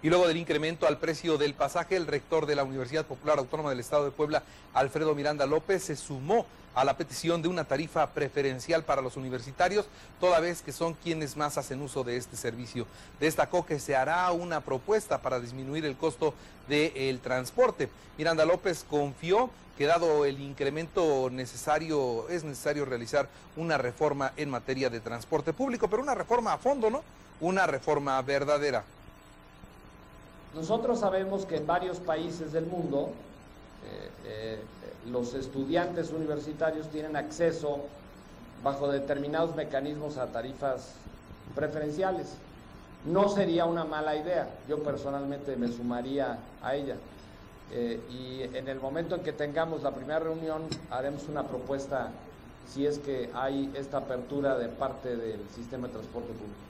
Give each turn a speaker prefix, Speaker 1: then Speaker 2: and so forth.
Speaker 1: Y luego del incremento al precio del pasaje, el rector de la Universidad Popular Autónoma del Estado de Puebla, Alfredo Miranda López, se sumó a la petición de una tarifa preferencial para los universitarios, toda vez que son quienes más hacen uso de este servicio. Destacó que se hará una propuesta para disminuir el costo del transporte. Miranda López confió que dado el incremento necesario, es necesario realizar una reforma en materia de transporte público, pero una reforma a fondo, ¿no? Una reforma verdadera.
Speaker 2: Nosotros sabemos que en varios países del mundo eh, eh, los estudiantes universitarios tienen acceso bajo determinados mecanismos a tarifas preferenciales. No sería una mala idea, yo personalmente me sumaría a ella. Eh, y en el momento en que tengamos la primera reunión haremos una propuesta si es que hay esta apertura de parte del sistema de transporte público.